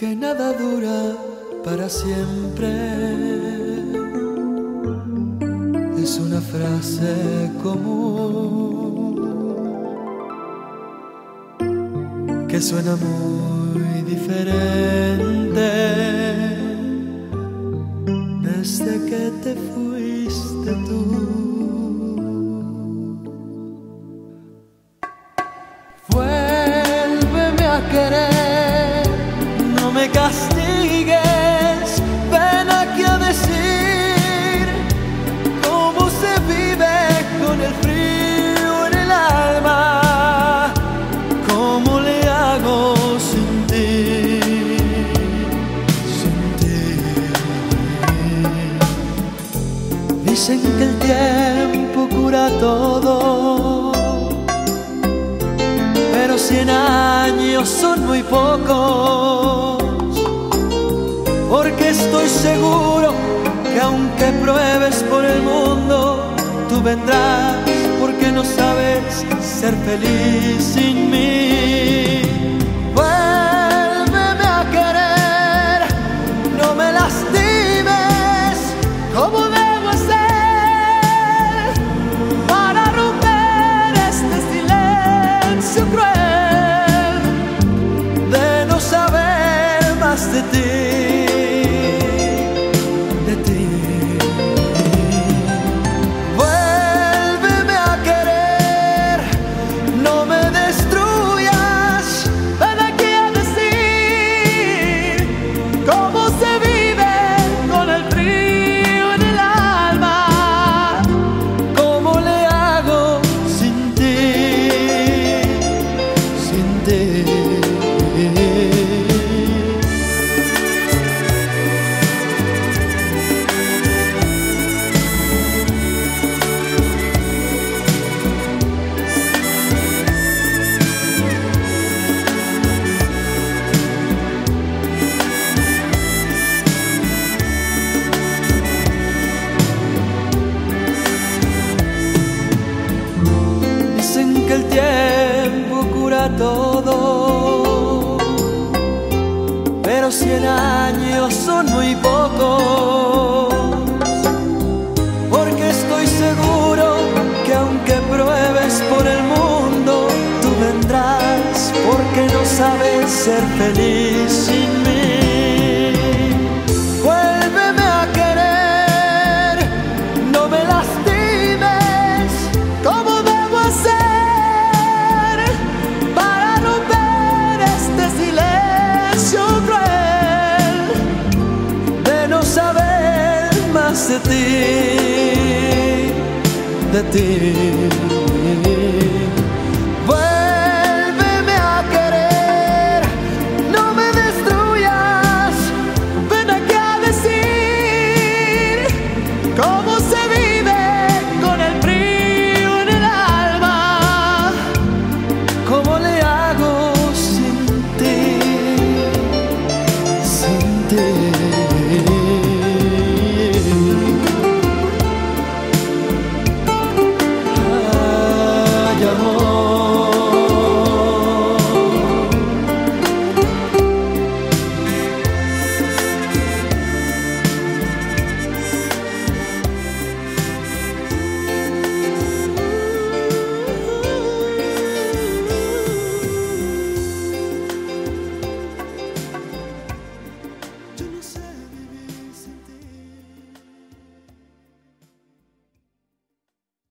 que nada dura para siempre. Es una frase común que suena muy diferente desde que te fuiste tú. Me castigues, ven aquí a decir cómo se vive con el frío en el alma, cómo le hago sin ti, sin ti. Dicen que el tiempo cura todo, pero cien años son muy pocos, porque estoy seguro que aunque pruebes por el mundo, tú vendrás, porque no sabes ser feliz sin mí. Todo, pero cien años son muy pocos, porque estoy seguro que aunque pruebes por el mundo, tú vendrás, porque no sabes ser feliz sin mí. da teu